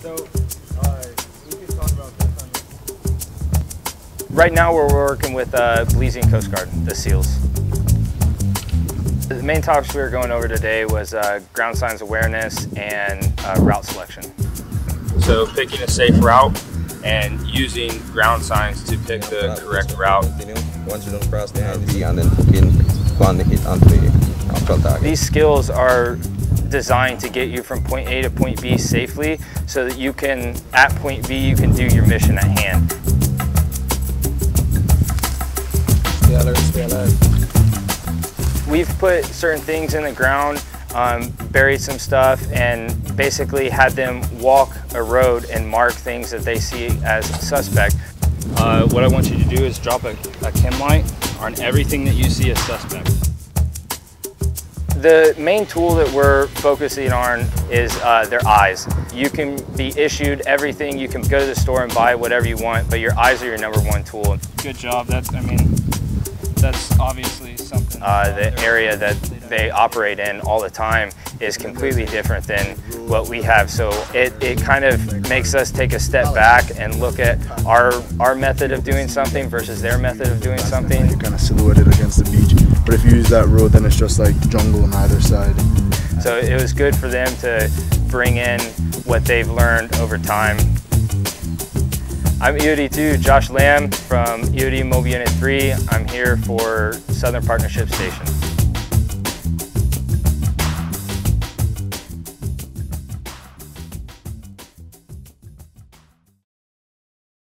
So, uh, we can talk about this Right now we're working with uh, Belizean Coast Guard, the SEALs. The main topics we were going over today was uh, ground signs awareness and uh, route selection. So picking a safe route and using ground signs to pick the correct route. Once you don't cross the RV and then fucking kvann hit onto avfalltaget. These skills are designed to get you from point A to point B safely so that you can, at point B, you can do your mission at hand. Spelar, spelar. We've put certain things in the ground, um, buried some stuff, and basically had them walk a road and mark things that they see as suspect. Uh, what I want you to do is drop a, a chem light on everything that you see as suspect. The main tool that we're focusing on is uh, their eyes. You can be issued everything, you can go to the store and buy whatever you want, but your eyes are your number one tool. Good job. That's, I mean, that's obviously something. Uh, the area that they operate in all the time is completely different than what we have. So it, it kind of makes us take a step back and look at our, our method of doing something versus their method of doing something. You're kind of silhouetted against the beach. But if you use that road, then it's just like jungle on either side. So it was good for them to bring in what they've learned over time. I'm EOD 2 Josh Lamb from EOD Mobile Unit 3. I'm here for Southern Partnership Station.